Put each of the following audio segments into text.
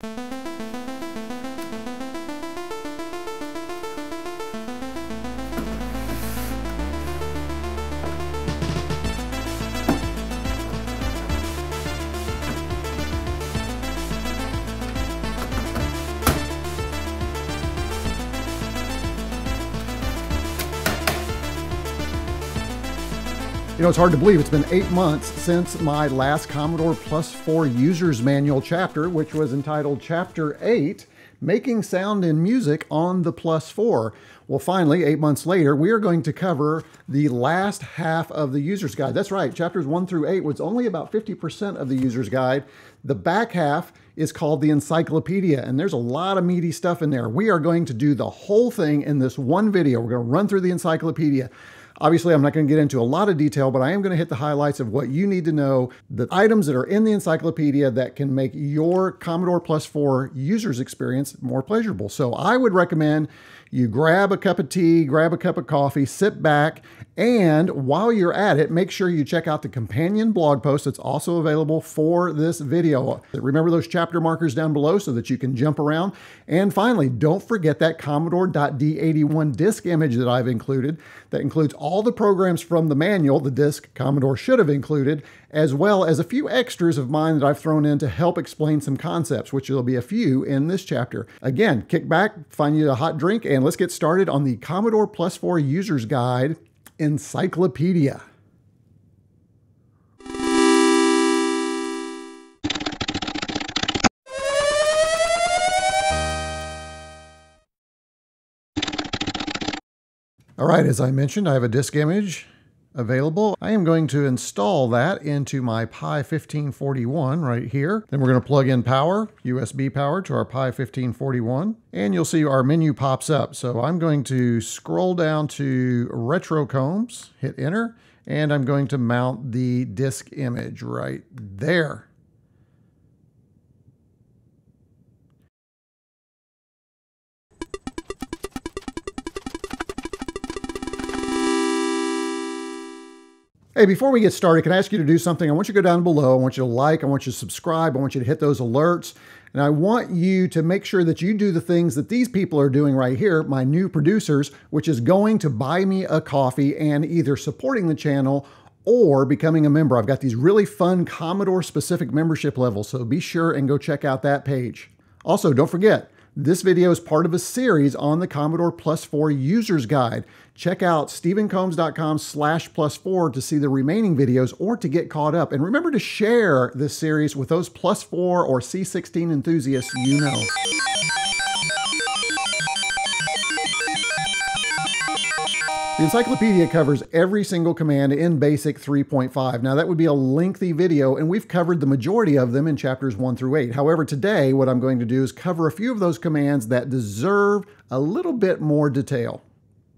You know, it's hard to believe it's been eight months since my last Commodore Plus 4 User's Manual chapter, which was entitled Chapter 8 Making Sound and Music on the Plus 4. Well, finally, eight months later, we are going to cover the last half of the user's guide. That's right, chapters 1 through 8 was only about 50% of the user's guide. The back half is called the encyclopedia, and there's a lot of meaty stuff in there. We are going to do the whole thing in this one video. We're going to run through the encyclopedia. Obviously, I'm not going to get into a lot of detail, but I am going to hit the highlights of what you need to know, the items that are in the encyclopedia that can make your Commodore Plus 4 user's experience more pleasurable. So I would recommend you grab a cup of tea, grab a cup of coffee, sit back, and while you're at it, make sure you check out the companion blog post that's also available for this video. Remember those chapter markers down below so that you can jump around. And finally, don't forget that Commodore.d81 disk image that I've included that includes all the programs from the manual the disk Commodore should have included, as well as a few extras of mine that I've thrown in to help explain some concepts, which there'll be a few in this chapter. Again, kick back, find you a hot drink, and let's get started on the Commodore Plus 4 User's Guide Encyclopedia. All right, as I mentioned, I have a disk image available. I am going to install that into my Pi 1541 right here. Then we're going to plug in power, USB power to our Pi 1541, and you'll see our menu pops up. So I'm going to scroll down to Retro Combs, hit enter, and I'm going to mount the disk image right there. Hey, before we get started, can I ask you to do something? I want you to go down below. I want you to like, I want you to subscribe, I want you to hit those alerts. And I want you to make sure that you do the things that these people are doing right here, my new producers, which is going to buy me a coffee and either supporting the channel or becoming a member. I've got these really fun Commodore specific membership levels, so be sure and go check out that page. Also, don't forget, this video is part of a series on the Commodore Plus 4 User's Guide. Check out stevencombs.com slash plus 4 to see the remaining videos or to get caught up. And remember to share this series with those Plus 4 or C16 enthusiasts you know. The encyclopedia covers every single command in BASIC 3.5. Now that would be a lengthy video and we've covered the majority of them in chapters 1 through 8. However, today what I'm going to do is cover a few of those commands that deserve a little bit more detail.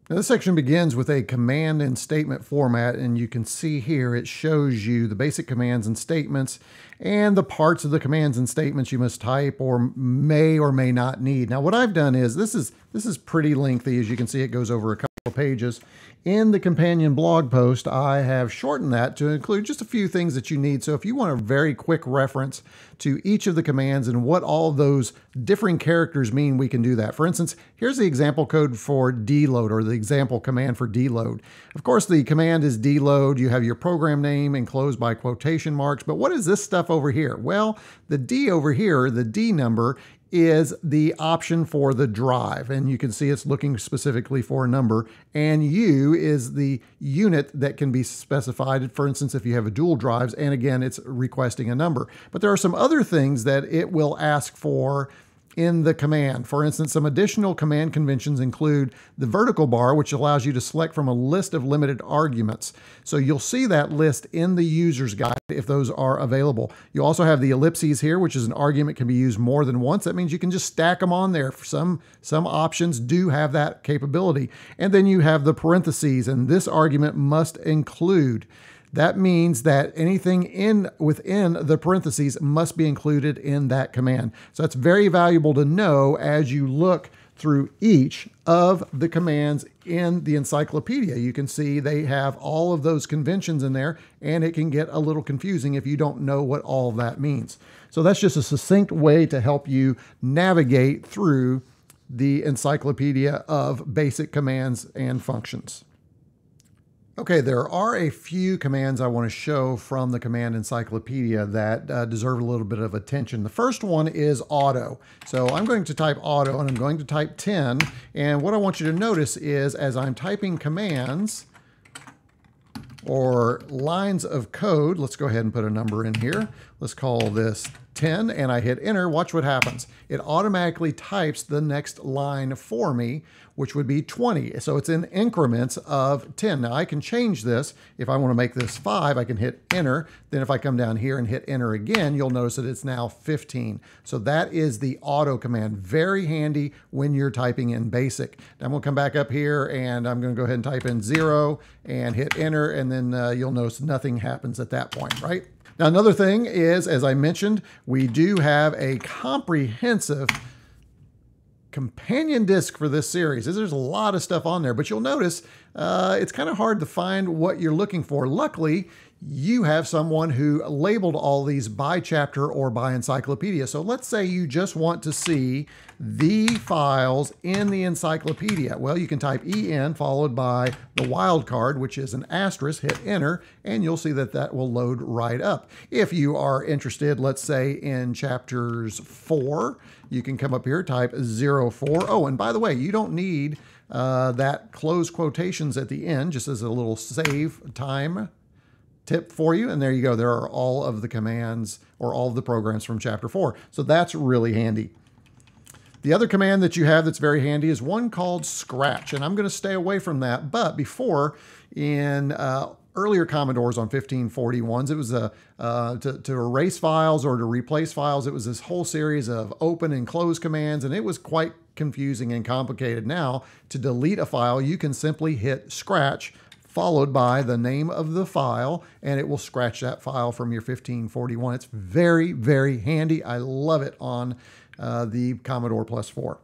Now this section begins with a command and statement format and you can see here it shows you the basic commands and statements and the parts of the commands and statements you must type or may or may not need. Now what I've done is this is this is pretty lengthy as you can see it goes over a couple pages. In the companion blog post, I have shortened that to include just a few things that you need. So if you want a very quick reference to each of the commands and what all those differing characters mean, we can do that. For instance, here's the example code for DLOAD or the example command for DLOAD. Of course, the command is DLOAD. You have your program name enclosed by quotation marks. But what is this stuff over here? Well, the D over here, the D number, is the option for the drive. And you can see it's looking specifically for a number. And U is the unit that can be specified. For instance, if you have a dual drives, and again, it's requesting a number. But there are some other things that it will ask for in the command. For instance, some additional command conventions include the vertical bar, which allows you to select from a list of limited arguments. So you'll see that list in the user's guide if those are available. You also have the ellipses here, which is an argument can be used more than once. That means you can just stack them on there. Some, some options do have that capability. And then you have the parentheses, and this argument must include that means that anything in within the parentheses must be included in that command. So that's very valuable to know as you look through each of the commands in the encyclopedia. You can see they have all of those conventions in there, and it can get a little confusing if you don't know what all that means. So that's just a succinct way to help you navigate through the encyclopedia of basic commands and functions. Okay, there are a few commands I want to show from the command encyclopedia that uh, deserve a little bit of attention. The first one is auto. So I'm going to type auto and I'm going to type 10. And what I want you to notice is as I'm typing commands or lines of code, let's go ahead and put a number in here. Let's call this 10 and I hit enter, watch what happens. It automatically types the next line for me, which would be 20. So it's in increments of 10. Now I can change this. If I want to make this 5, I can hit enter. Then if I come down here and hit enter again, you'll notice that it's now 15. So that is the auto command. Very handy when you're typing in BASIC. Now I'm to come back up here and I'm going to go ahead and type in 0 and hit enter and then uh, you'll notice nothing happens at that point, right? Now, another thing is, as I mentioned, we do have a comprehensive companion disc for this series. There's a lot of stuff on there, but you'll notice uh, it's kind of hard to find what you're looking for. Luckily, you have someone who labeled all these by chapter or by encyclopedia. So let's say you just want to see the files in the encyclopedia. Well, you can type EN followed by the wildcard, which is an asterisk, hit enter, and you'll see that that will load right up. If you are interested, let's say in chapters four, you can come up here, type 04. Oh, and by the way, you don't need uh, that close quotations at the end, just as a little save time tip for you. And there you go. There are all of the commands or all of the programs from chapter four. So that's really handy. The other command that you have that's very handy is one called scratch. And I'm going to stay away from that. But before in uh, earlier Commodores on 1541s, it was a, uh, to, to erase files or to replace files. It was this whole series of open and close commands. And it was quite confusing and complicated. Now, to delete a file, you can simply hit scratch followed by the name of the file, and it will scratch that file from your 1541. It's very, very handy. I love it on uh, the Commodore Plus 4.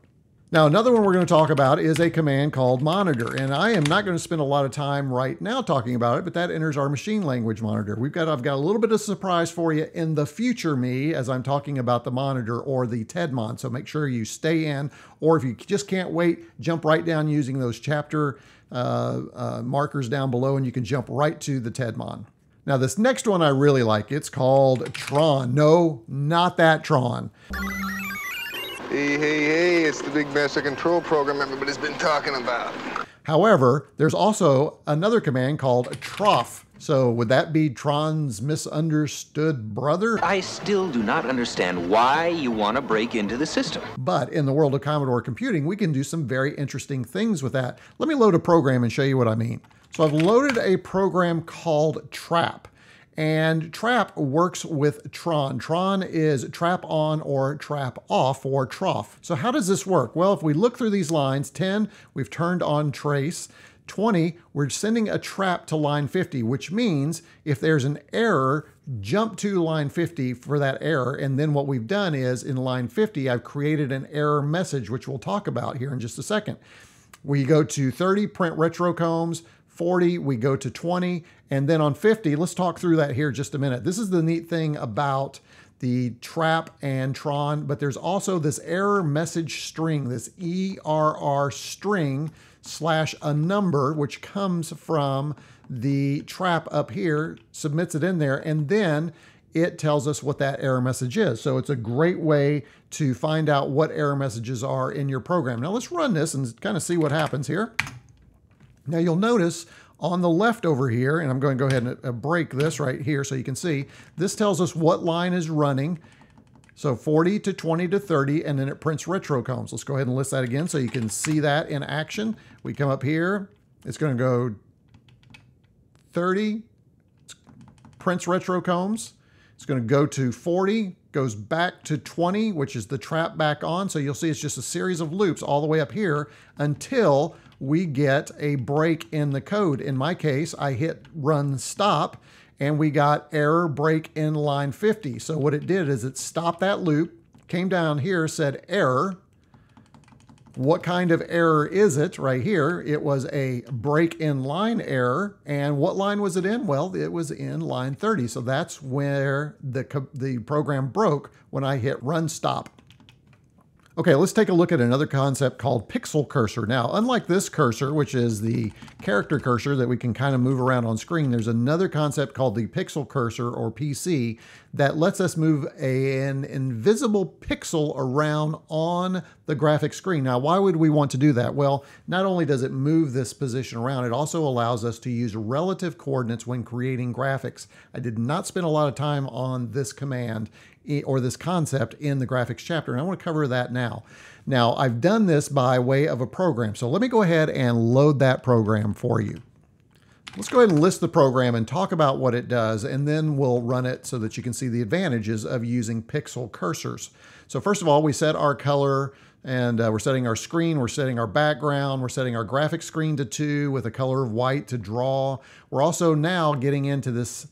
Now, another one we're going to talk about is a command called monitor. And I am not going to spend a lot of time right now talking about it, but that enters our machine language monitor. We've got, I've got a little bit of surprise for you in the future me as I'm talking about the monitor or the TEDMON. So make sure you stay in, or if you just can't wait, jump right down using those chapter uh, uh, markers down below and you can jump right to the TEDMON. Now this next one I really like. It's called Tron. No, not that Tron. Hey, hey, hey, it's the Big Master Control program everybody's been talking about. However, there's also another command called troff. So would that be Tron's misunderstood brother? I still do not understand why you want to break into the system. But in the world of Commodore computing, we can do some very interesting things with that. Let me load a program and show you what I mean. So I've loaded a program called Trap. And trap works with Tron. Tron is trap on or trap off or troff. So how does this work? Well, if we look through these lines, 10, we've turned on trace. 20, we're sending a trap to line 50, which means if there's an error, jump to line 50 for that error. And then what we've done is in line 50, I've created an error message, which we'll talk about here in just a second. We go to 30, print retro retrocombs. 40, we go to 20. And then on 50, let's talk through that here just a minute. This is the neat thing about the trap and Tron, but there's also this error message string, this ERR string slash a number, which comes from the trap up here, submits it in there, and then it tells us what that error message is. So it's a great way to find out what error messages are in your program. Now let's run this and kind of see what happens here. Now you'll notice on the left over here, and I'm going to go ahead and uh, break this right here so you can see, this tells us what line is running so 40 to 20 to 30, and then it prints retro retrocombs. Let's go ahead and list that again so you can see that in action. We come up here, it's gonna go 30, prints retro retrocombs. It's gonna go to 40, goes back to 20, which is the trap back on. So you'll see it's just a series of loops all the way up here until we get a break in the code. In my case, I hit run stop and we got error break in line 50. So what it did is it stopped that loop, came down here, said error, what kind of error is it right here? It was a break in line error. And what line was it in? Well, it was in line 30. So that's where the, the program broke when I hit run stop. Okay, let's take a look at another concept called pixel cursor. Now, unlike this cursor, which is the character cursor that we can kind of move around on screen, there's another concept called the pixel cursor or PC that lets us move an invisible pixel around on the graphic screen. Now, why would we want to do that? Well, not only does it move this position around, it also allows us to use relative coordinates when creating graphics. I did not spend a lot of time on this command or this concept in the graphics chapter, and I want to cover that now. Now, I've done this by way of a program, so let me go ahead and load that program for you. Let's go ahead and list the program and talk about what it does, and then we'll run it so that you can see the advantages of using pixel cursors. So first of all, we set our color and uh, we're setting our screen, we're setting our background, we're setting our graphic screen to two with a color of white to draw. We're also now getting into this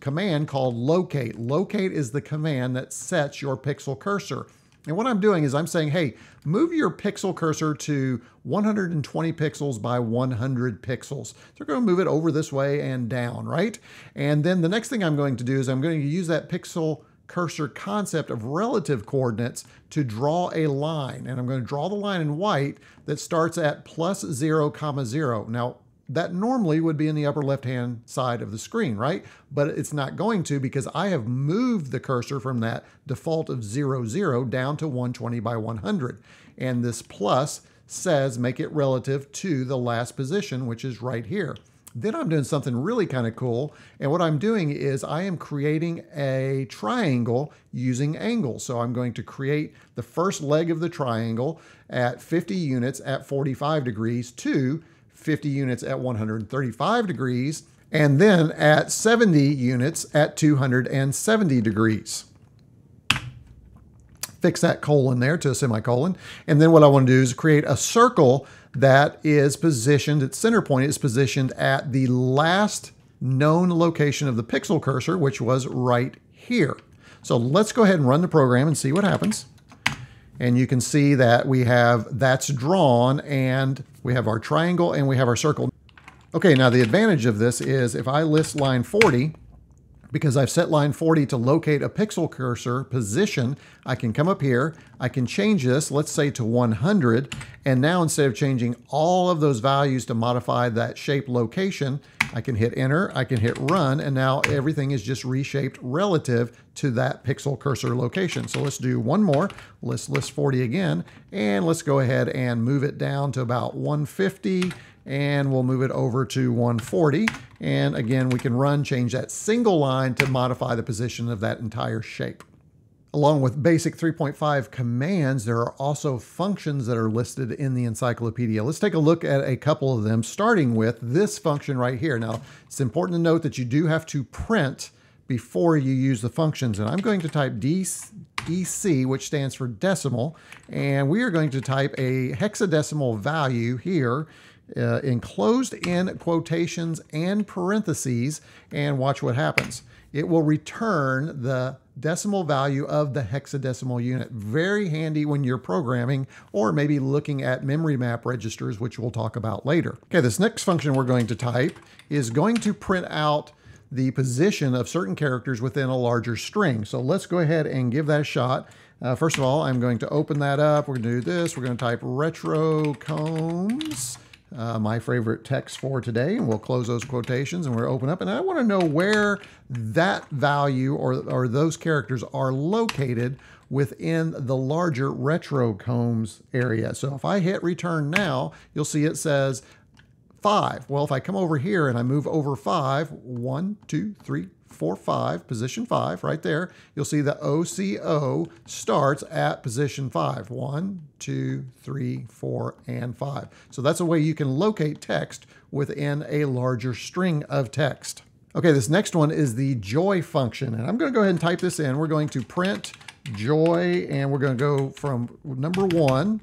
command called locate. Locate is the command that sets your pixel cursor. And what I'm doing is I'm saying, hey, move your pixel cursor to 120 pixels by 100 pixels. So we're going to move it over this way and down, right? And then the next thing I'm going to do is I'm going to use that pixel cursor concept of relative coordinates to draw a line. And I'm going to draw the line in white that starts at plus 0, comma 0. Now, that normally would be in the upper left hand side of the screen, right? But it's not going to because I have moved the cursor from that default of 0, 0 down to 120 by 100. And this plus says make it relative to the last position, which is right here. Then I'm doing something really kind of cool. And what I'm doing is I am creating a triangle using angles. So I'm going to create the first leg of the triangle at 50 units at 45 degrees to 50 units at 135 degrees, and then at 70 units at 270 degrees. Fix that colon there to a semicolon. And then what I want to do is create a circle that is positioned, its center point is positioned at the last known location of the pixel cursor, which was right here. So let's go ahead and run the program and see what happens. And you can see that we have that's drawn and we have our triangle and we have our circle. Okay, now the advantage of this is if I list line 40, because I've set line 40 to locate a pixel cursor position, I can come up here, I can change this, let's say to 100, and now instead of changing all of those values to modify that shape location, I can hit enter, I can hit run, and now everything is just reshaped relative to that pixel cursor location. So let's do one more. Let's list 40 again, and let's go ahead and move it down to about 150, and we'll move it over to 140. And again, we can run, change that single line to modify the position of that entire shape. Along with basic 3.5 commands, there are also functions that are listed in the encyclopedia. Let's take a look at a couple of them, starting with this function right here. Now, it's important to note that you do have to print before you use the functions. And I'm going to type DEC, which stands for decimal, and we are going to type a hexadecimal value here uh, enclosed in quotations and parentheses, and watch what happens. It will return the decimal value of the hexadecimal unit. Very handy when you're programming or maybe looking at memory map registers, which we'll talk about later. Okay, this next function we're going to type is going to print out the position of certain characters within a larger string. So let's go ahead and give that a shot. Uh, first of all, I'm going to open that up. We're going to do this. We're going to type retro combs uh, my favorite text for today. And we'll close those quotations and we'll open up. And I want to know where that value or, or those characters are located within the larger retro combs area. So if I hit return now, you'll see it says five. Well, if I come over here and I move over five, one, two, three, four, five, position five, right there, you'll see the OCO starts at position five. One, two, three, four, and five. So that's a way you can locate text within a larger string of text. Okay, this next one is the joy function. And I'm going to go ahead and type this in. We're going to print joy, and we're going to go from number one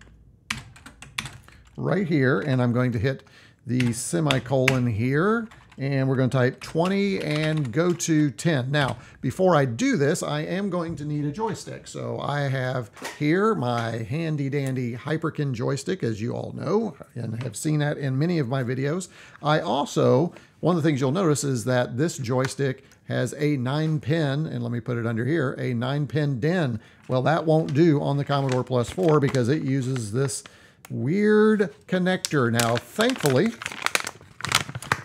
right here, and I'm going to hit the semicolon here, and we're going to type 20 and go to 10. Now, before I do this, I am going to need a joystick. So I have here my handy dandy Hyperkin joystick, as you all know, and have seen that in many of my videos. I also, one of the things you'll notice is that this joystick has a nine pin, and let me put it under here, a nine pin DIN. Well, that won't do on the Commodore Plus 4 because it uses this weird connector. Now, thankfully,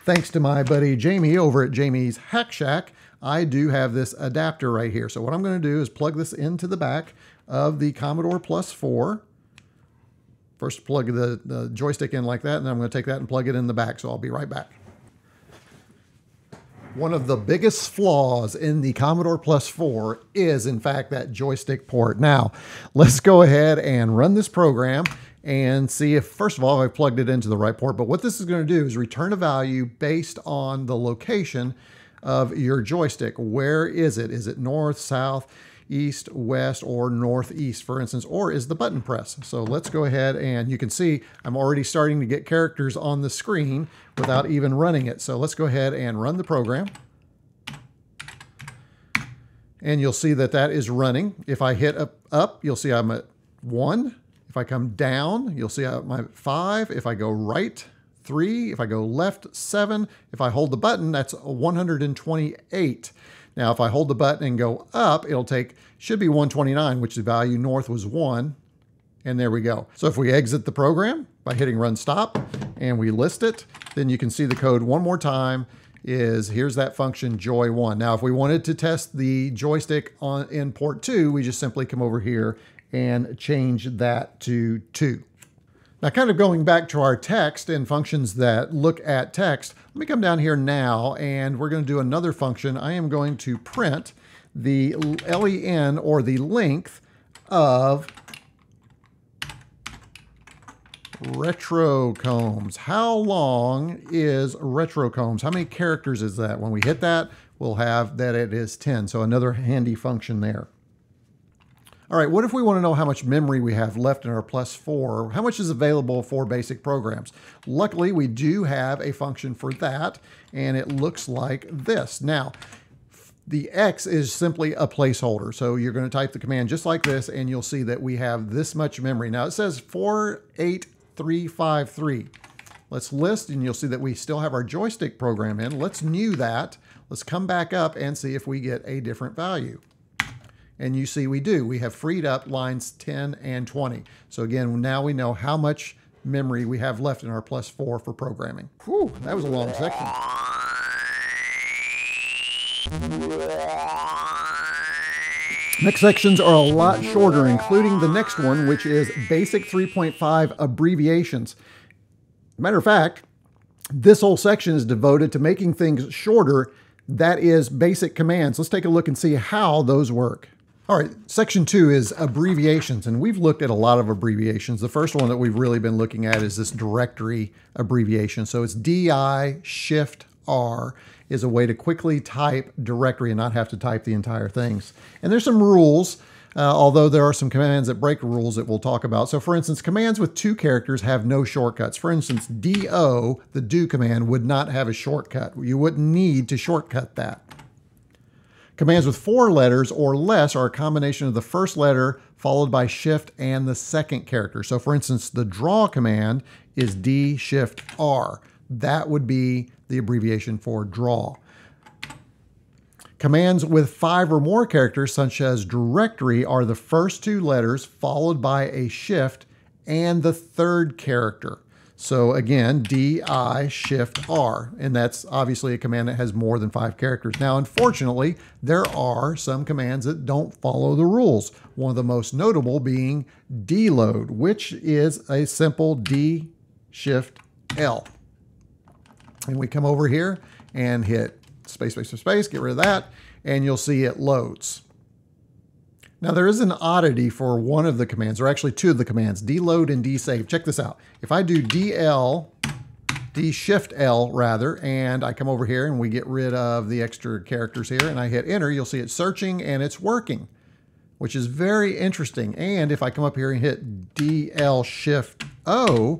thanks to my buddy Jamie over at Jamie's Hack Shack, I do have this adapter right here. So what I'm going to do is plug this into the back of the Commodore Plus 4. First plug the, the joystick in like that, and then I'm going to take that and plug it in the back. So I'll be right back. One of the biggest flaws in the Commodore Plus 4 is, in fact, that joystick port. Now, let's go ahead and run this program and see if, first of all, I've plugged it into the right port. But what this is going to do is return a value based on the location of your joystick. Where is it? Is it north, south, east, west, or northeast, for instance, or is the button press? So let's go ahead and you can see I'm already starting to get characters on the screen without even running it. So let's go ahead and run the program. And you'll see that that is running. If I hit up, up you'll see I'm at one. If I come down, you'll see my five. If I go right, three. If I go left, seven. If I hold the button, that's 128. Now, if I hold the button and go up, it'll take, should be 129, which the value north was one. And there we go. So if we exit the program by hitting run stop and we list it, then you can see the code one more time is here's that function joy one. Now, if we wanted to test the joystick on in port two, we just simply come over here and change that to 2. Now, kind of going back to our text and functions that look at text, let me come down here now and we're going to do another function. I am going to print the len or the length of retrocombs. How long is retrocombs? How many characters is that? When we hit that, we'll have that it is 10. So another handy function there. All right, what if we want to know how much memory we have left in our plus four? How much is available for basic programs? Luckily, we do have a function for that, and it looks like this. Now, the X is simply a placeholder. So you're going to type the command just like this, and you'll see that we have this much memory. Now it says 48353. Let's list, and you'll see that we still have our joystick program in. Let's new that. Let's come back up and see if we get a different value. And you see we do. We have freed up lines 10 and 20. So again, now we know how much memory we have left in our plus four for programming. Whew, that was a long section. Next sections are a lot shorter, including the next one, which is Basic 3.5 abbreviations. Matter of fact, this whole section is devoted to making things shorter. That is basic commands. Let's take a look and see how those work. All right, section two is abbreviations, and we've looked at a lot of abbreviations. The first one that we've really been looking at is this directory abbreviation. So it's DI Shift R is a way to quickly type directory and not have to type the entire things. And there's some rules, uh, although there are some commands that break rules that we'll talk about. So for instance, commands with two characters have no shortcuts. For instance, DO, the do command, would not have a shortcut. You wouldn't need to shortcut that. Commands with four letters or less are a combination of the first letter followed by shift and the second character. So for instance, the draw command is D shift R. That would be the abbreviation for draw. Commands with five or more characters, such as directory, are the first two letters followed by a shift and the third character. So again, DI Shift R, and that's obviously a command that has more than five characters. Now, unfortunately, there are some commands that don't follow the rules. One of the most notable being DLOAD, which is a simple D Shift L. And we come over here and hit space, space, space, get rid of that, and you'll see it loads. Now there is an oddity for one of the commands, or actually two of the commands, DLOAD and DSAVE. Check this out. If I do DL, D Shift L rather, and I come over here and we get rid of the extra characters here and I hit enter, you'll see it's searching and it's working, which is very interesting. And if I come up here and hit DL Shift O,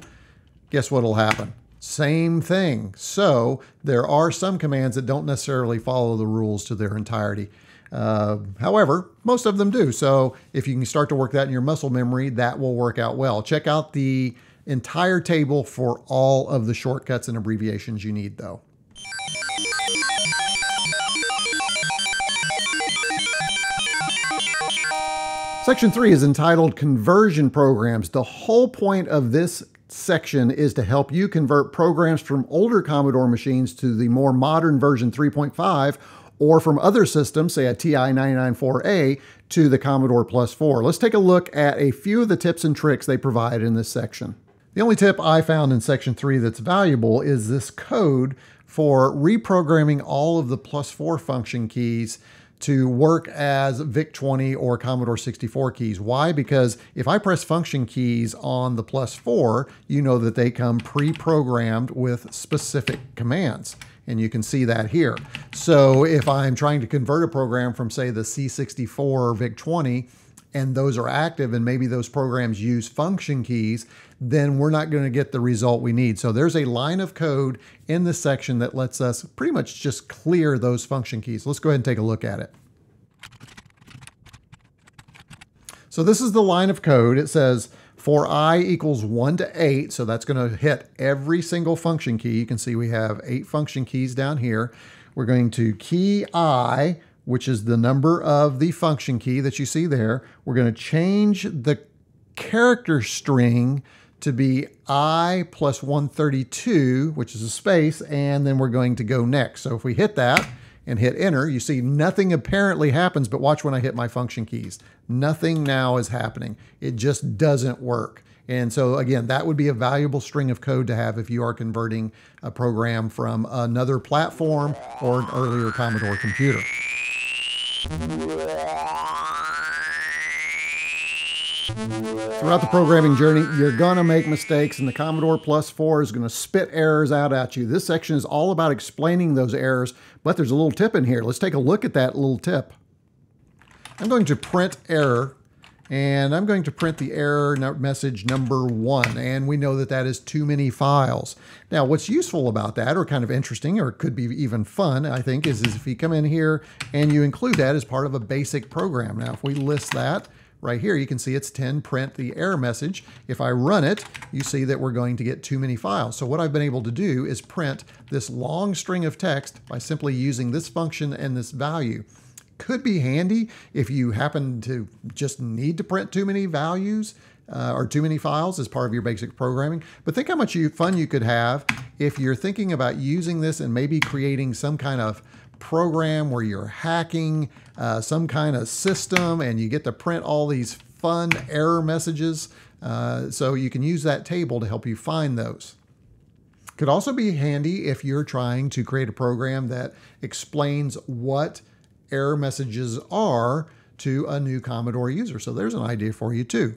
guess what will happen? Same thing. So there are some commands that don't necessarily follow the rules to their entirety. Uh, however, most of them do. So if you can start to work that in your muscle memory, that will work out well. Check out the entire table for all of the shortcuts and abbreviations you need though. Section 3 is entitled Conversion Programs. The whole point of this section is to help you convert programs from older Commodore machines to the more modern version 3.5 or from other systems, say a TI-99/4A, to the Commodore Plus 4. Let's take a look at a few of the tips and tricks they provide in this section. The only tip I found in section 3 that's valuable is this code for reprogramming all of the plus 4 function keys to work as VIC-20 or Commodore 64 keys. Why? Because if I press function keys on the plus 4, you know that they come pre-programmed with specific commands and you can see that here. So if I'm trying to convert a program from say the C64 or VIC-20 and those are active and maybe those programs use function keys, then we're not going to get the result we need. So there's a line of code in this section that lets us pretty much just clear those function keys. Let's go ahead and take a look at it. So this is the line of code. It says for i equals 1 to 8, so that's going to hit every single function key. You can see we have eight function keys down here. We're going to key i, which is the number of the function key that you see there. We're going to change the character string to be i plus 132, which is a space, and then we're going to go next. So if we hit that, and hit enter, you see nothing apparently happens, but watch when I hit my function keys. Nothing now is happening. It just doesn't work. And so again, that would be a valuable string of code to have if you are converting a program from another platform or an earlier Commodore computer. Throughout the programming journey, you're gonna make mistakes and the Commodore Plus 4 is gonna spit errors out at you. This section is all about explaining those errors, but there's a little tip in here. Let's take a look at that little tip. I'm going to print error and I'm going to print the error message number one. And we know that that is too many files. Now, what's useful about that, or kind of interesting, or could be even fun, I think, is, is if you come in here and you include that as part of a basic program. Now, if we list that, Right here, you can see it's 10 print the error message. If I run it, you see that we're going to get too many files. So what I've been able to do is print this long string of text by simply using this function and this value. Could be handy if you happen to just need to print too many values uh, or too many files as part of your basic programming. But think how much you, fun you could have if you're thinking about using this and maybe creating some kind of program where you're hacking uh, some kind of system and you get to print all these fun error messages. Uh, so you can use that table to help you find those. Could also be handy if you're trying to create a program that explains what error messages are to a new Commodore user. So there's an idea for you too.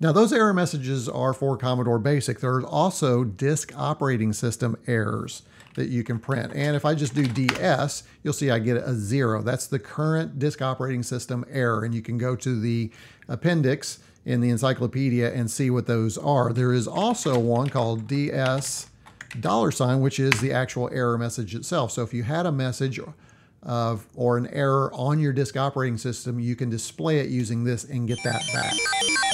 Now those error messages are for Commodore Basic. There's also disk operating system errors that you can print. And if I just do DS, you'll see I get a zero. That's the current disk operating system error. And you can go to the appendix in the encyclopedia and see what those are. There is also one called DS dollar sign, which is the actual error message itself. So if you had a message of, or an error on your disk operating system, you can display it using this and get that back.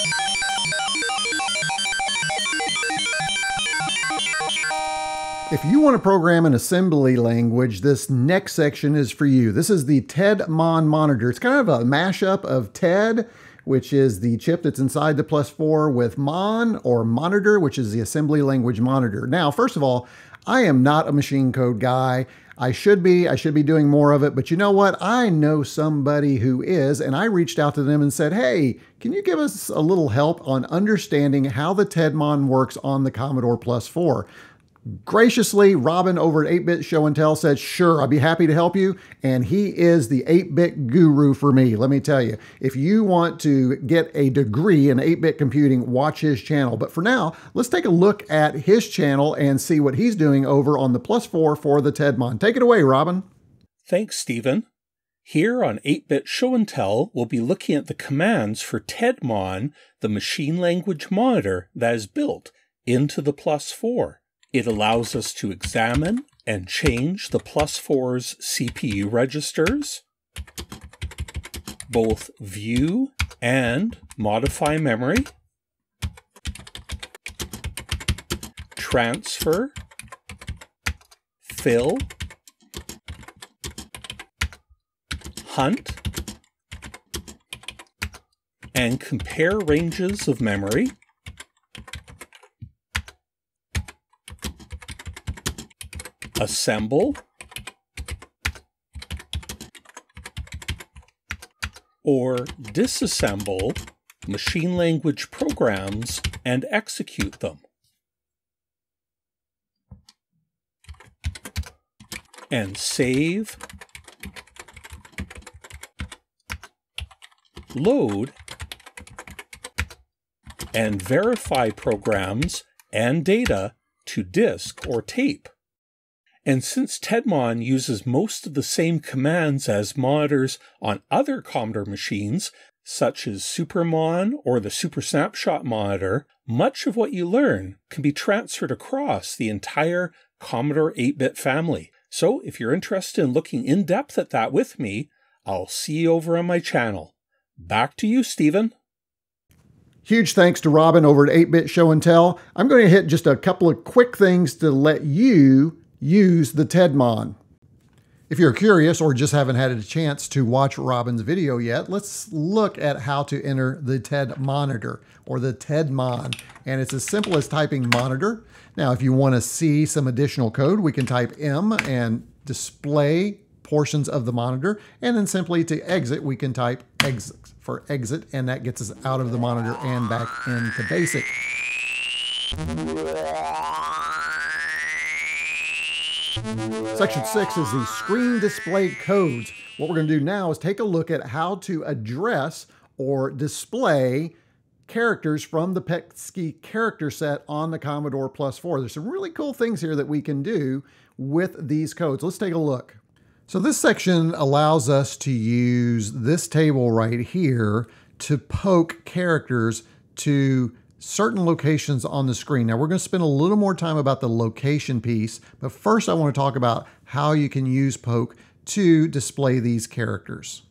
If you want to program an assembly language, this next section is for you. This is the TED-MON monitor. It's kind of a mashup of TED, which is the chip that's inside the Plus 4, with MON or monitor, which is the assembly language monitor. Now, first of all, I am not a machine code guy. I should be. I should be doing more of it. But you know what? I know somebody who is, and I reached out to them and said, hey, can you give us a little help on understanding how the TEDMON works on the Commodore Plus 4? Graciously, Robin over at 8-Bit Show and Tell said, sure, I'd be happy to help you. And he is the 8-bit guru for me. Let me tell you, if you want to get a degree in 8-bit computing, watch his channel. But for now, let's take a look at his channel and see what he's doing over on the plus four for the TEDMON. Take it away, Robin. Thanks, Steven. Here on 8-Bit Show and Tell, we'll be looking at the commands for TEDMON, the machine language monitor that is built into the Plus 4. It allows us to examine and change the Plus 4's CPU registers, both view and modify memory, transfer, fill, hunt, and compare ranges of memory, assemble, or disassemble machine language programs and execute them. And save, load, and verify programs and data to disk or tape. And since TEDMON uses most of the same commands as monitors on other Commodore machines, such as SuperMon or the Super Snapshot monitor, much of what you learn can be transferred across the entire Commodore 8-bit family. So if you're interested in looking in depth at that with me, I'll see you over on my channel. Back to you, Steven. Huge thanks to Robin over at 8-Bit Show and Tell. I'm going to hit just a couple of quick things to let you use the TEDMON. If you're curious or just haven't had a chance to watch Robin's video yet, let's look at how to enter the TED monitor or the TEDMON. And it's as simple as typing monitor. Now, if you want to see some additional code, we can type M and display portions of the monitor. And then simply to exit, we can type exit for exit, and that gets us out of the monitor and back into basic. Section 6 is the screen display codes. What we're going to do now is take a look at how to address or display characters from the PETSCII character set on the Commodore Plus 4. There's some really cool things here that we can do with these codes. Let's take a look. So this section allows us to use this table right here to poke characters to certain locations on the screen. Now we're going to spend a little more time about the location piece, but first I want to talk about how you can use poke to display these characters.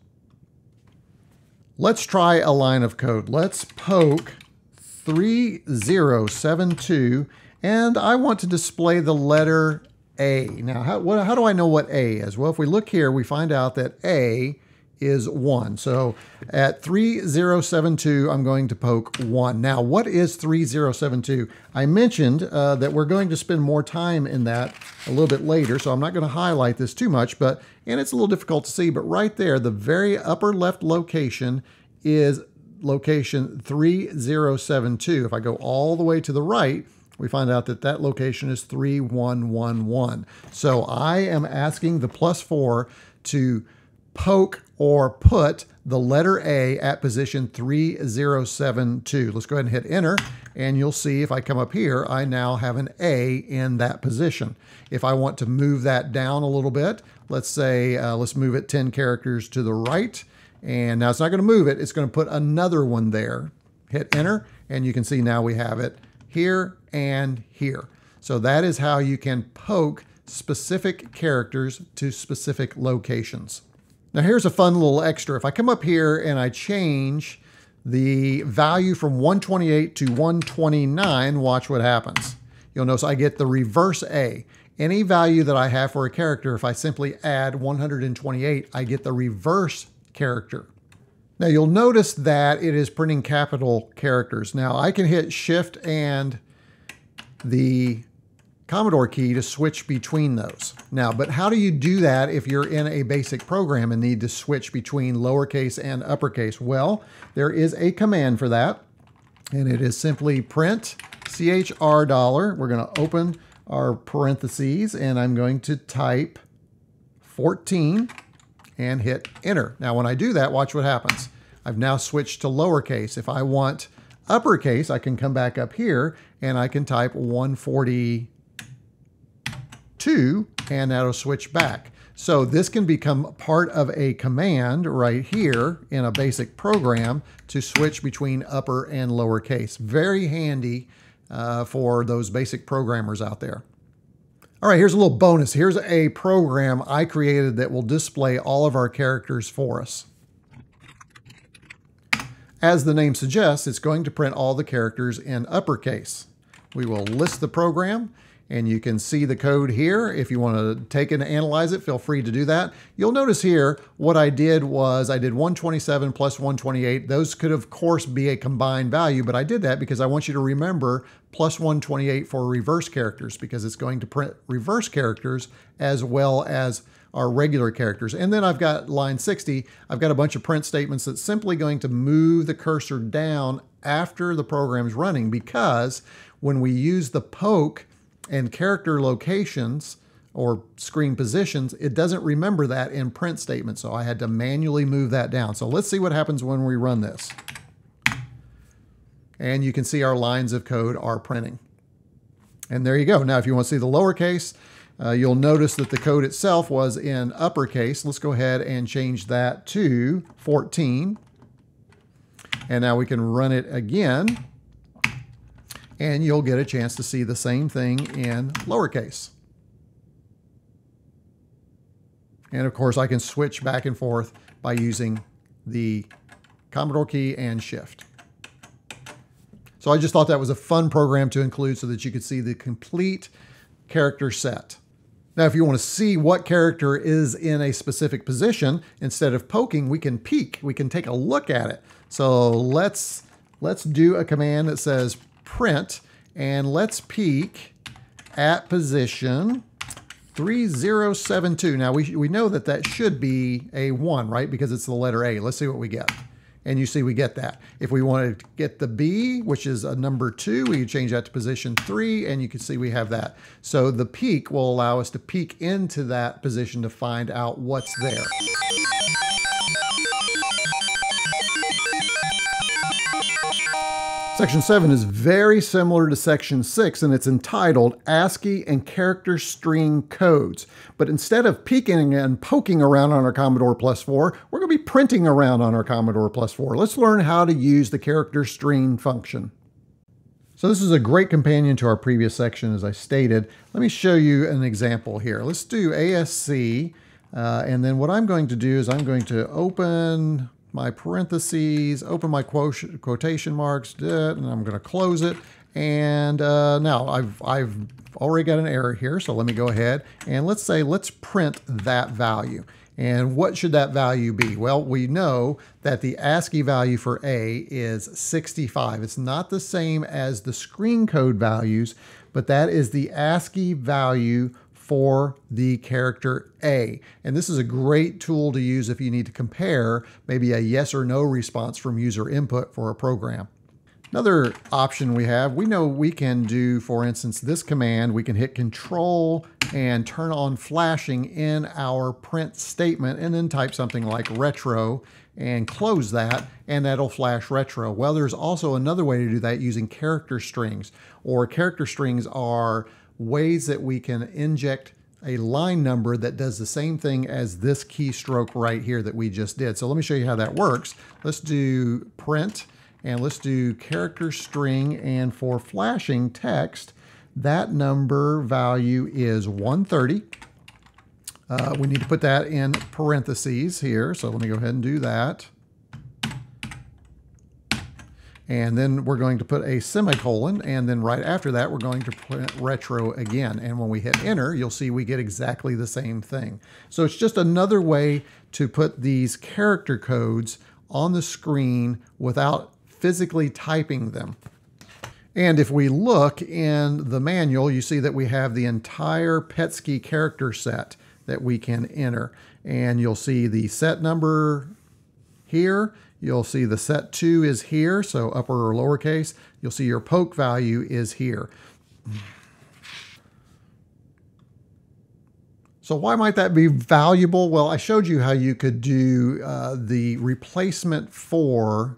Let's try a line of code. Let's poke 3072 and I want to display the letter A. Now how, what, how do I know what A is? Well, if we look here, we find out that A is 1. So at 3072, I'm going to poke 1. Now, what is 3072? I mentioned uh, that we're going to spend more time in that a little bit later, so I'm not going to highlight this too much, but and it's a little difficult to see, but right there, the very upper left location is location 3072. If I go all the way to the right, we find out that that location is 3111. So I am asking the plus 4 to poke or put the letter A at position 3072. Let's go ahead and hit enter and you'll see if I come up here, I now have an A in that position. If I want to move that down a little bit, let's say, uh, let's move it 10 characters to the right. And now it's not gonna move it, it's gonna put another one there. Hit enter and you can see now we have it here and here. So that is how you can poke specific characters to specific locations. Now here's a fun little extra. If I come up here and I change the value from 128 to 129, watch what happens. You'll notice I get the reverse A. Any value that I have for a character, if I simply add 128, I get the reverse character. Now you'll notice that it is printing capital characters. Now I can hit shift and the Commodore key to switch between those. Now, but how do you do that if you're in a basic program and need to switch between lowercase and uppercase? Well, there is a command for that, and it is simply print chr dollar. We're going to open our parentheses and I'm going to type 14 and hit enter. Now when I do that, watch what happens. I've now switched to lowercase. If I want uppercase, I can come back up here and I can type 142 and that'll switch back. So this can become part of a command right here in a basic program to switch between upper and lower case. Very handy uh, for those basic programmers out there. All right, here's a little bonus. Here's a program I created that will display all of our characters for us. As the name suggests, it's going to print all the characters in uppercase. We will list the program and you can see the code here. If you want to take and analyze it, feel free to do that. You'll notice here what I did was I did 127 plus 128. Those could of course be a combined value, but I did that because I want you to remember plus 128 for reverse characters because it's going to print reverse characters as well as our regular characters. And then I've got line 60, I've got a bunch of print statements that's simply going to move the cursor down after the program's running because when we use the poke and character locations or screen positions, it doesn't remember that in print statement. So I had to manually move that down. So let's see what happens when we run this. And you can see our lines of code are printing. And there you go. Now, if you want to see the lowercase, uh, you'll notice that the code itself was in uppercase. Let's go ahead and change that to 14. And now we can run it again. And you'll get a chance to see the same thing in lowercase. And of course, I can switch back and forth by using the Commodore key and Shift. So I just thought that was a fun program to include so that you could see the complete character set. Now, if you want to see what character is in a specific position, instead of poking, we can peek. We can take a look at it. So let's, let's do a command that says print, and let's peek at position 3072. Now, we, we know that that should be a 1, right? Because it's the letter A. Let's see what we get and you see we get that. If we want to get the B, which is a number two, we change that to position three, and you can see we have that. So the peek will allow us to peek into that position to find out what's there. Section 7 is very similar to Section 6 and it's entitled ASCII and Character String Codes. But instead of peeking and poking around on our Commodore Plus 4, we're going to be printing around on our Commodore Plus 4. Let's learn how to use the character string function. So this is a great companion to our previous section as I stated. Let me show you an example here. Let's do ASC uh, and then what I'm going to do is I'm going to open my parentheses, open my quotation marks, and I'm going to close it. And uh, now I've, I've already got an error here, so let me go ahead and let's say let's print that value. And what should that value be? Well, we know that the ASCII value for A is 65. It's not the same as the screen code values, but that is the ASCII value for the character A. And this is a great tool to use if you need to compare maybe a yes or no response from user input for a program. Another option we have, we know we can do, for instance, this command, we can hit control and turn on flashing in our print statement and then type something like retro and close that and that'll flash retro. Well, there's also another way to do that using character strings or character strings are ways that we can inject a line number that does the same thing as this keystroke right here that we just did. So let me show you how that works. Let's do print and let's do character string and for flashing text, that number value is 130. Uh, we need to put that in parentheses here. So let me go ahead and do that. And then we're going to put a semicolon, and then right after that, we're going to put retro again. And when we hit enter, you'll see we get exactly the same thing. So it's just another way to put these character codes on the screen without physically typing them. And if we look in the manual, you see that we have the entire PETSCII character set that we can enter. And you'll see the set number here You'll see the set two is here, so upper or lowercase. You'll see your poke value is here. So why might that be valuable? Well, I showed you how you could do uh, the replacement for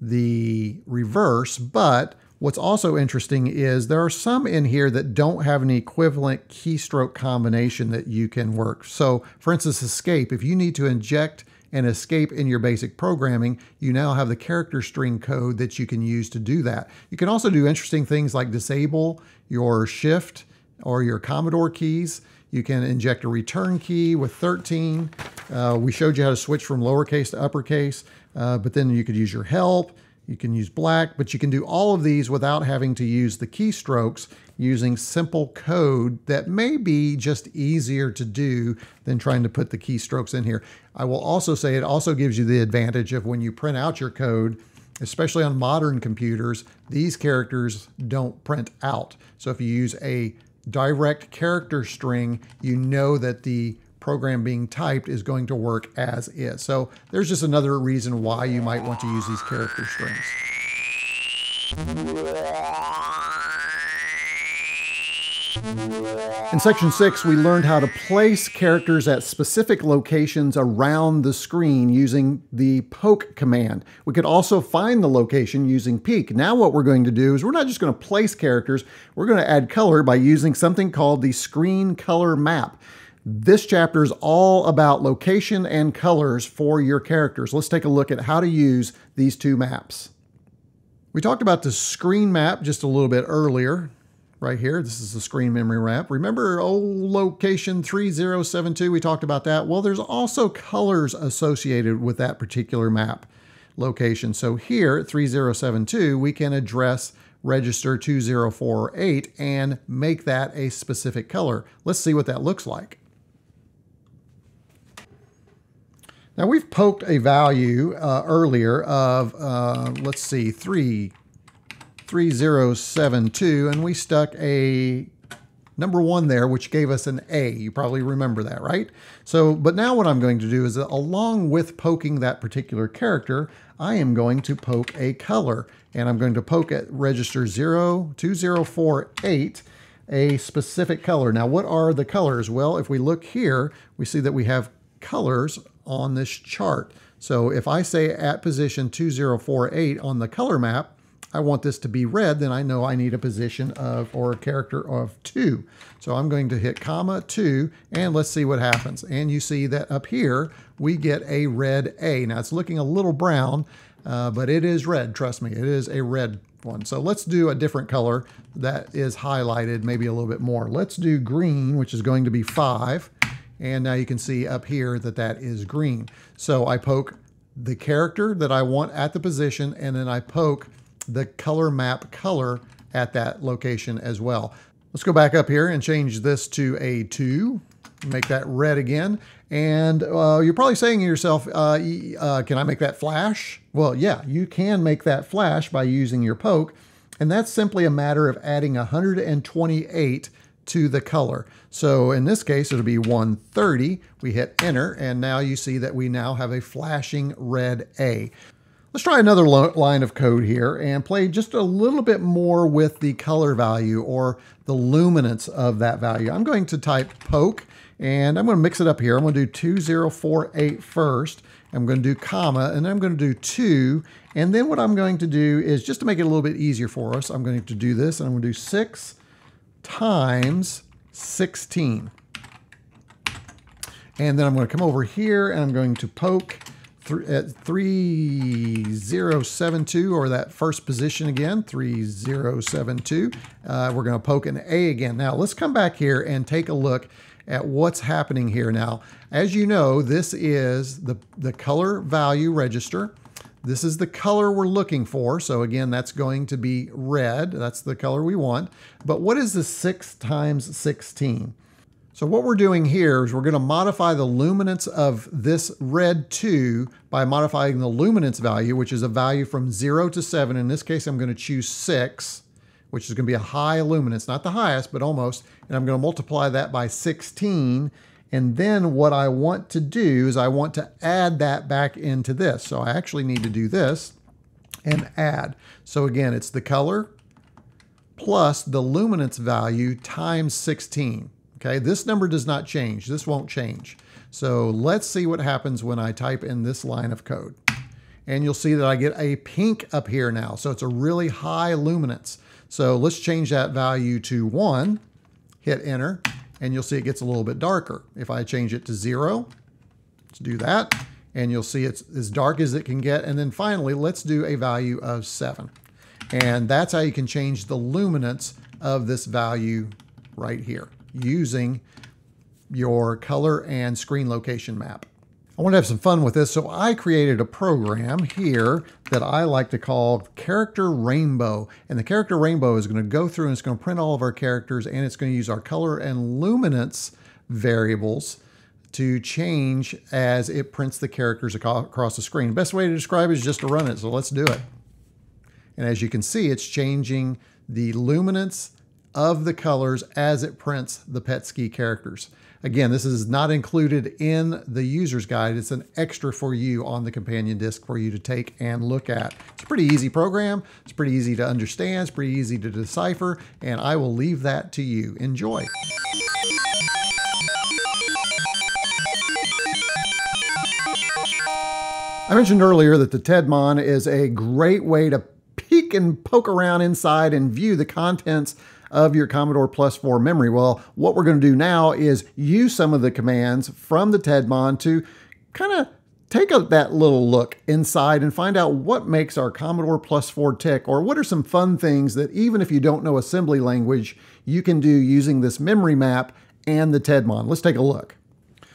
the reverse, but what's also interesting is there are some in here that don't have an equivalent keystroke combination that you can work. So for instance, escape, if you need to inject an escape in your basic programming, you now have the character string code that you can use to do that. You can also do interesting things like disable your shift or your Commodore keys. You can inject a return key with 13. Uh, we showed you how to switch from lowercase to uppercase, uh, but then you could use your help. You can use black, but you can do all of these without having to use the keystrokes using simple code that may be just easier to do than trying to put the keystrokes in here. I will also say it also gives you the advantage of when you print out your code, especially on modern computers, these characters don't print out. So if you use a direct character string, you know that the program being typed is going to work as is. So there's just another reason why you might want to use these character strings. In section six, we learned how to place characters at specific locations around the screen using the poke command. We could also find the location using peek. Now what we're going to do is we're not just going to place characters, we're going to add color by using something called the screen color map. This chapter is all about location and colors for your characters. Let's take a look at how to use these two maps. We talked about the screen map just a little bit earlier right here. This is the screen memory map. Remember old location 3072? We talked about that. Well, there's also colors associated with that particular map location. So here at 3072, we can address register 2048 and make that a specific color. Let's see what that looks like. Now we've poked a value uh, earlier of, uh, let's see, 3, 3072, and we stuck a number one there, which gave us an A. You probably remember that, right? So, but now what I'm going to do is along with poking that particular character, I am going to poke a color, and I'm going to poke at register 02048 a specific color. Now, what are the colors? Well, if we look here, we see that we have colors on this chart. So if I say at position 2048 on the color map, I want this to be red, then I know I need a position of, or a character of two. So I'm going to hit comma two, and let's see what happens. And you see that up here, we get a red A. Now it's looking a little brown, uh, but it is red, trust me, it is a red one. So let's do a different color that is highlighted maybe a little bit more. Let's do green, which is going to be five. And now you can see up here that that is green. So I poke the character that I want at the position, and then I poke the color map color at that location as well. Let's go back up here and change this to a 2, make that red again. And uh, you're probably saying to yourself, uh, uh, can I make that flash? Well, yeah, you can make that flash by using your poke. And that's simply a matter of adding 128 to the color. So in this case, it'll be 130. We hit enter, and now you see that we now have a flashing red A. Let's try another line of code here and play just a little bit more with the color value or the luminance of that value. I'm going to type poke and I'm going to mix it up here. I'm going to do 2048 first. I'm going to do comma and I'm going to do 2 and then what I'm going to do is just to make it a little bit easier for us, I'm going to do this and I'm going to do 6 times 16. And then I'm going to come over here and I'm going to poke at 3072 or that first position again, 3072. Uh, we're going to poke an A again. Now let's come back here and take a look at what's happening here. Now, as you know, this is the, the color value register. This is the color we're looking for. So again, that's going to be red. That's the color we want. But what is the 6 times 16? So what we're doing here is we're going to modify the luminance of this red 2 by modifying the luminance value, which is a value from 0 to 7. In this case, I'm going to choose 6, which is going to be a high luminance, not the highest, but almost. And I'm going to multiply that by 16. And then what I want to do is I want to add that back into this. So I actually need to do this and add. So again, it's the color plus the luminance value times 16. Okay, this number does not change. This won't change. So let's see what happens when I type in this line of code. And you'll see that I get a pink up here now. So it's a really high luminance. So let's change that value to one, hit enter, and you'll see it gets a little bit darker. If I change it to zero, let's do that, and you'll see it's as dark as it can get. And then finally, let's do a value of seven. And that's how you can change the luminance of this value right here using your color and screen location map. I want to have some fun with this, so I created a program here that I like to call Character Rainbow. And the Character Rainbow is going to go through and it's going to print all of our characters and it's going to use our color and luminance variables to change as it prints the characters across the screen. Best way to describe it is just to run it, so let's do it. And as you can see, it's changing the luminance of the colors as it prints the PETSCII characters. Again, this is not included in the user's guide. It's an extra for you on the companion disc for you to take and look at. It's a pretty easy program. It's pretty easy to understand. It's pretty easy to decipher, and I will leave that to you. Enjoy. I mentioned earlier that the TEDMON is a great way to peek and poke around inside and view the contents of your Commodore Plus 4 memory. Well, what we're going to do now is use some of the commands from the TEDMON to kind of take a, that little look inside and find out what makes our Commodore Plus 4 tick, or what are some fun things that even if you don't know assembly language, you can do using this memory map and the TEDMON. Let's take a look.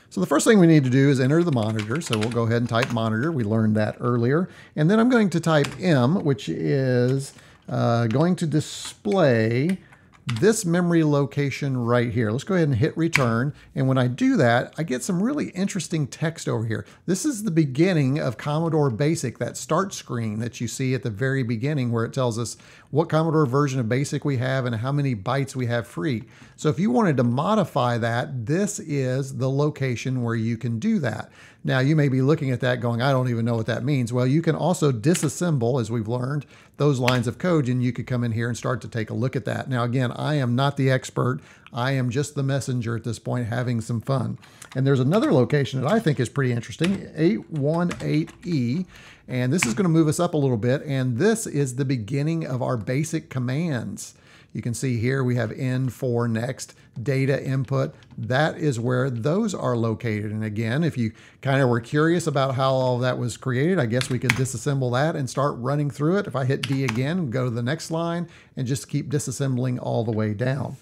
So the first thing we need to do is enter the monitor. So we'll go ahead and type monitor. We learned that earlier. And then I'm going to type M, which is uh, going to display this memory location right here. Let's go ahead and hit return. And when I do that, I get some really interesting text over here. This is the beginning of Commodore Basic, that start screen that you see at the very beginning where it tells us what Commodore version of BASIC we have and how many bytes we have free. So if you wanted to modify that, this is the location where you can do that. Now you may be looking at that going, I don't even know what that means. Well, you can also disassemble, as we've learned, those lines of code and you could come in here and start to take a look at that. Now, again, I am not the expert. I am just the messenger at this point having some fun. And there's another location that I think is pretty interesting, 818E. And this is going to move us up a little bit. And this is the beginning of our basic commands. You can see here we have N for next, data input. That is where those are located. And again, if you kind of were curious about how all that was created, I guess we could disassemble that and start running through it. If I hit D again, go to the next line and just keep disassembling all the way down.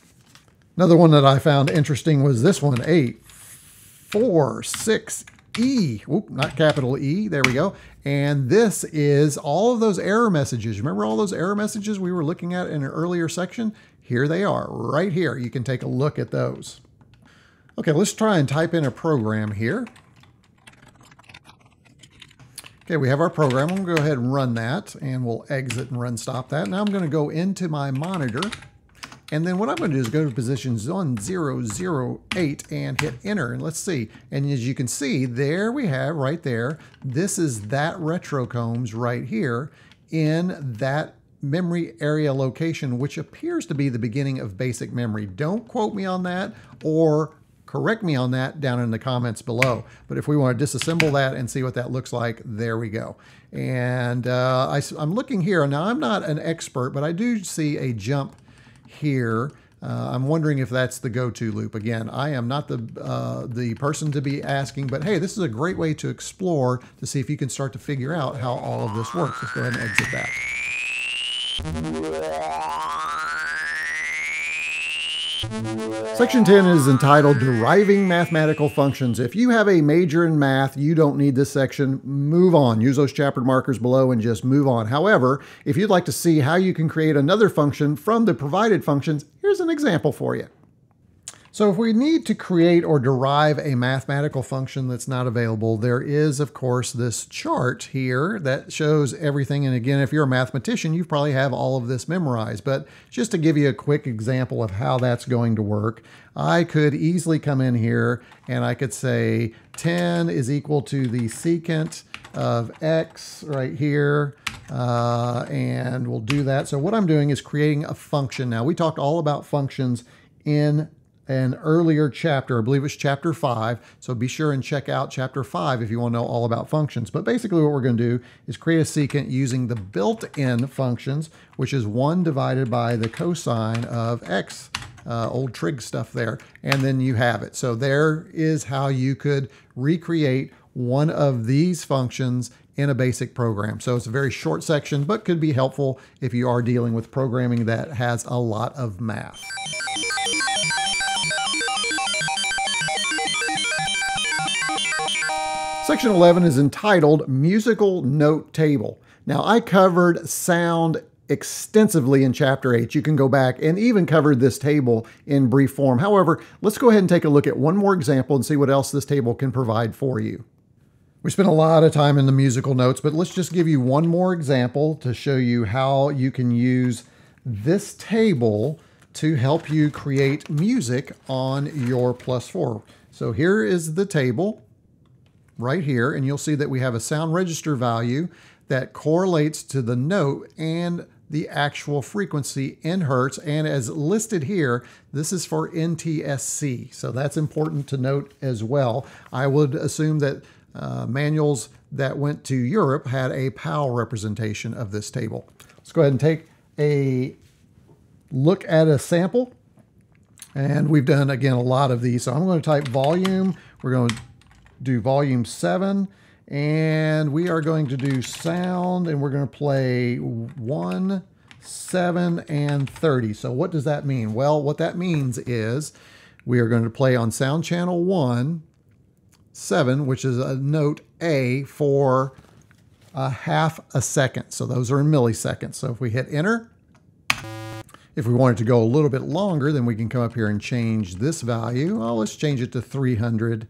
Another one that I found interesting was this one, 8, 4, 6, E, Oop, not capital E, there we go. And this is all of those error messages. Remember all those error messages we were looking at in an earlier section? Here they are, right here. You can take a look at those. Okay, let's try and type in a program here. Okay, we have our program. I'm gonna go ahead and run that and we'll exit and run stop that. Now I'm gonna go into my monitor and then what I'm going to do is go to position 1008 and hit enter. And let's see. And as you can see, there we have right there, this is that retrocombs right here in that memory area location, which appears to be the beginning of basic memory. Don't quote me on that or correct me on that down in the comments below. But if we want to disassemble that and see what that looks like, there we go. And uh, I, I'm looking here. Now, I'm not an expert, but I do see a jump here. Uh, I'm wondering if that's the go-to loop. Again, I am not the uh, the person to be asking, but hey, this is a great way to explore to see if you can start to figure out how all of this works. Let's go ahead and exit that. Section 10 is entitled Deriving Mathematical Functions. If you have a major in math, you don't need this section. Move on. Use those chapter markers below and just move on. However, if you'd like to see how you can create another function from the provided functions, here's an example for you. So if we need to create or derive a mathematical function that's not available, there is, of course, this chart here that shows everything. And again, if you're a mathematician, you probably have all of this memorized. But just to give you a quick example of how that's going to work, I could easily come in here and I could say 10 is equal to the secant of x right here. Uh, and we'll do that. So what I'm doing is creating a function. Now, we talked all about functions in an earlier chapter. I believe it's chapter five. So be sure and check out chapter five if you want to know all about functions. But basically, what we're going to do is create a secant using the built in functions, which is one divided by the cosine of x. Uh, old trig stuff there, and then you have it. So there is how you could recreate one of these functions in a basic program. So it's a very short section, but could be helpful if you are dealing with programming that has a lot of math. Section 11 is entitled Musical Note Table. Now, I covered sound extensively in Chapter 8. You can go back and even covered this table in brief form. However, let's go ahead and take a look at one more example and see what else this table can provide for you. We spent a lot of time in the musical notes, but let's just give you one more example to show you how you can use this table to help you create music on your plus four. So here is the table right here, and you'll see that we have a sound register value that correlates to the note and the actual frequency in hertz. And as listed here, this is for NTSC. So that's important to note as well. I would assume that uh, manuals that went to Europe had a PAL representation of this table. Let's go ahead and take a look at a sample. And we've done, again, a lot of these. So I'm going to type volume. We're going to do volume 7 and we are going to do sound and we're going to play 1 7 and 30 so what does that mean? Well what that means is we are going to play on sound channel 1 7 which is a note A for a half a second. So those are in milliseconds. So if we hit enter if we wanted to go a little bit longer, then we can come up here and change this value. Well, let's change it to 300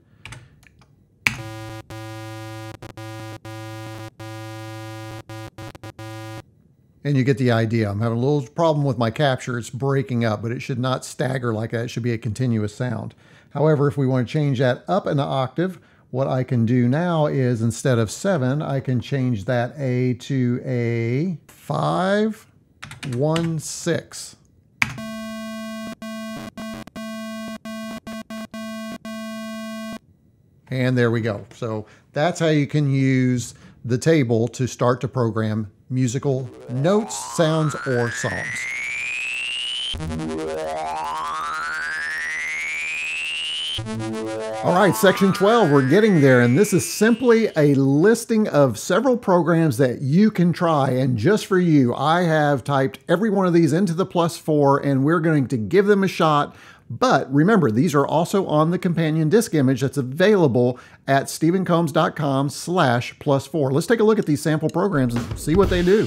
and you get the idea. I'm having a little problem with my capture. It's breaking up, but it should not stagger like that. It should be a continuous sound. However, if we want to change that up an octave, what I can do now is instead of 7, I can change that A to a five, one, six. And there we go. So that's how you can use the table to start to program musical notes, sounds, or songs. All right, section 12, we're getting there, and this is simply a listing of several programs that you can try. And just for you, I have typed every one of these into the plus four, and we're going to give them a shot but remember, these are also on the companion disk image that's available at stevencombs.com slash plus four. Let's take a look at these sample programs and see what they do.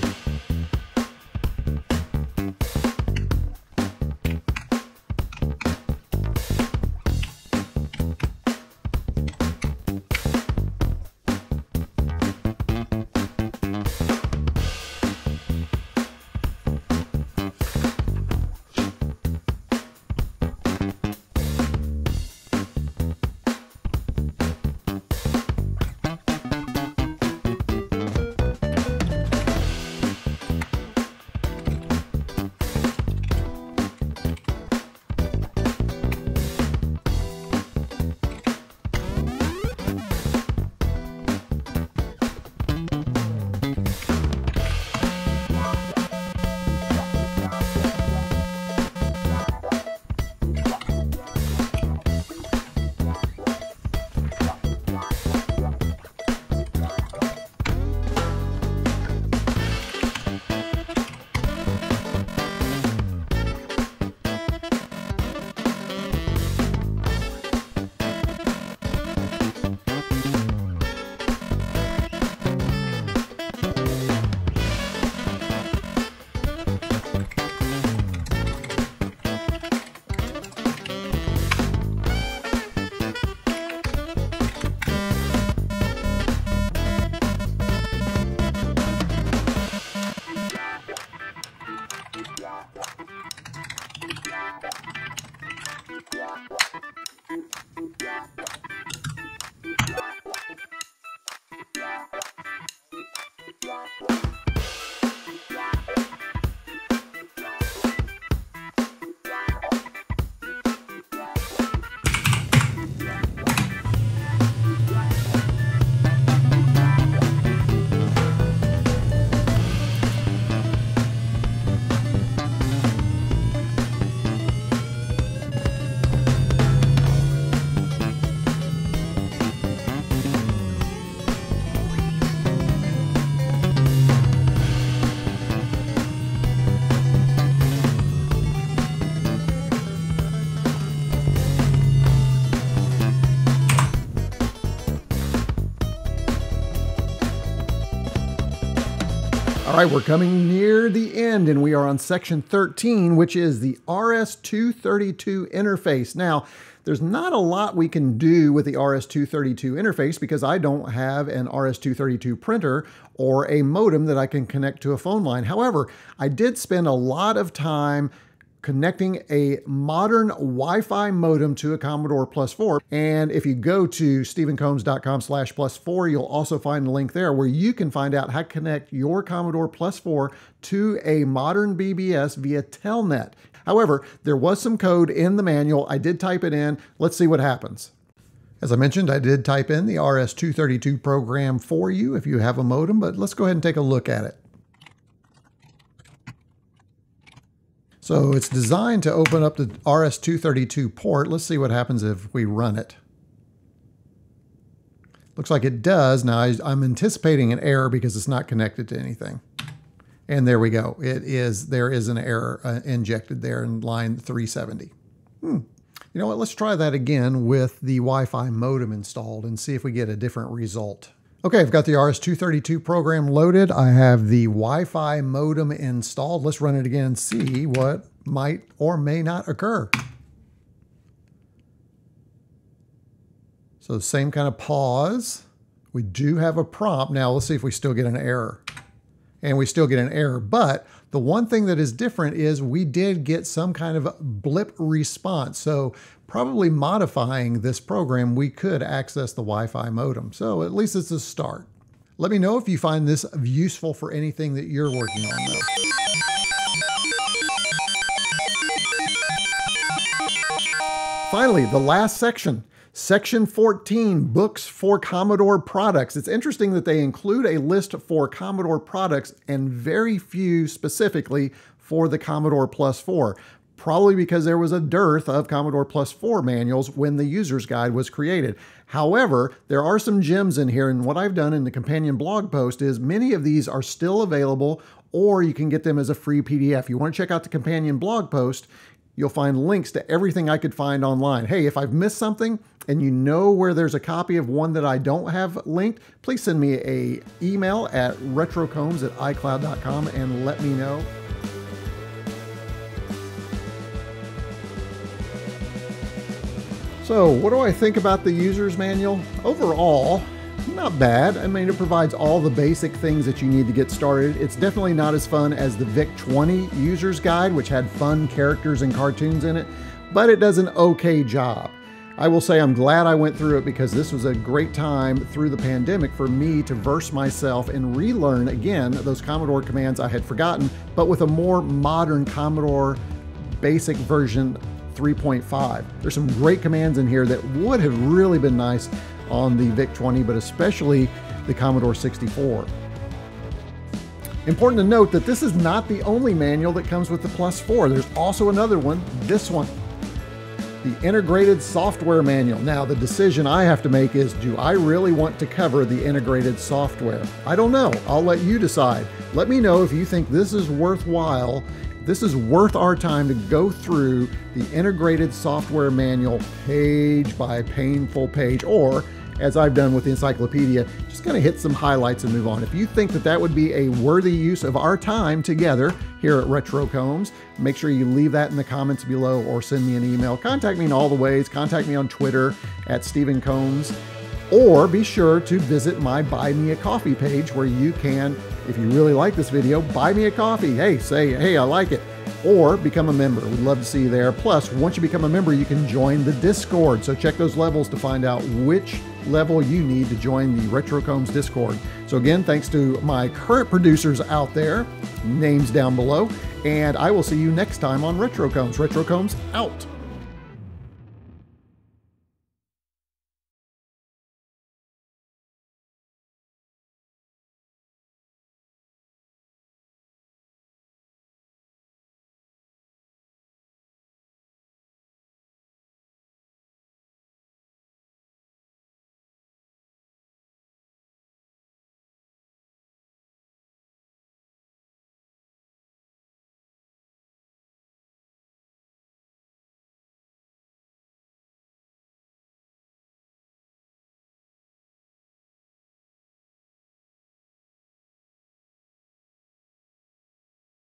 All right, we're coming near the end and we are on section 13, which is the RS-232 interface. Now, there's not a lot we can do with the RS-232 interface because I don't have an RS-232 printer or a modem that I can connect to a phone line. However, I did spend a lot of time connecting a modern Wi-Fi modem to a Commodore Plus 4. And if you go to stevencombs.com slash plus 4, you'll also find a link there where you can find out how to connect your Commodore Plus 4 to a modern BBS via Telnet. However, there was some code in the manual. I did type it in. Let's see what happens. As I mentioned, I did type in the RS-232 program for you if you have a modem, but let's go ahead and take a look at it. So it's designed to open up the RS-232 port. Let's see what happens if we run it. Looks like it does. Now I'm anticipating an error because it's not connected to anything. And there we go. It is, there is an error uh, injected there in line 370. Hmm. You know what, let's try that again with the Wi-Fi modem installed and see if we get a different result. Okay, I've got the RS-232 program loaded. I have the Wi-Fi modem installed. Let's run it again and see what might or may not occur. So same kind of pause. We do have a prompt. Now let's see if we still get an error. And we still get an error, but the one thing that is different is we did get some kind of blip response. So probably modifying this program, we could access the Wi-Fi modem. So at least it's a start. Let me know if you find this useful for anything that you're working on though. Finally, the last section. Section 14, Books for Commodore Products. It's interesting that they include a list for Commodore products and very few specifically for the Commodore Plus 4 probably because there was a dearth of Commodore Plus 4 manuals when the user's guide was created. However, there are some gems in here, and what I've done in the companion blog post is many of these are still available, or you can get them as a free PDF. You want to check out the companion blog post, You'll find links to everything I could find online. Hey, if I've missed something and you know where there's a copy of one that I don't have linked, please send me a email at retrocombs at icloud.com and let me know. So what do I think about the user's manual? Overall, not bad. I mean, it provides all the basic things that you need to get started. It's definitely not as fun as the VIC-20 user's guide, which had fun characters and cartoons in it, but it does an okay job. I will say I'm glad I went through it because this was a great time through the pandemic for me to verse myself and relearn again those Commodore commands I had forgotten, but with a more modern Commodore basic version 3.5. There's some great commands in here that would have really been nice on the VIC-20, but especially the Commodore 64. Important to note that this is not the only manual that comes with the Plus 4. There's also another one, this one, the Integrated Software Manual. Now, the decision I have to make is, do I really want to cover the integrated software? I don't know. I'll let you decide. Let me know if you think this is worthwhile this is worth our time to go through the integrated software manual page by painful page, or as I've done with the encyclopedia, just kind of hit some highlights and move on. If you think that that would be a worthy use of our time together here at Retro Combs, make sure you leave that in the comments below or send me an email. Contact me in all the ways. Contact me on Twitter at Steven Combs. Or be sure to visit my Buy Me a Coffee page where you can, if you really like this video, buy me a coffee. Hey, say, hey, I like it. Or become a member. We'd love to see you there. Plus, once you become a member, you can join the Discord. So check those levels to find out which level you need to join the RetroCombs Discord. So again, thanks to my current producers out there, names down below, and I will see you next time on RetroCombs. RetroCombs out.